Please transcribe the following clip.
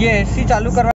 ये एसी चालू करवा